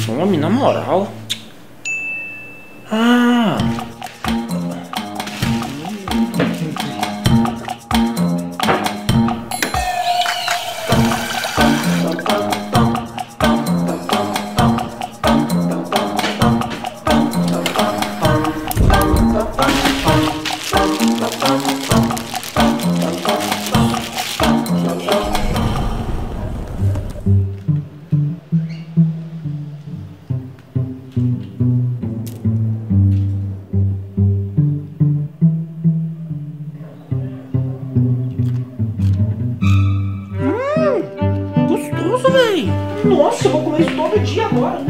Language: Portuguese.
fome, na moral. Ah. Nossa, eu vou comer isso todo dia agora.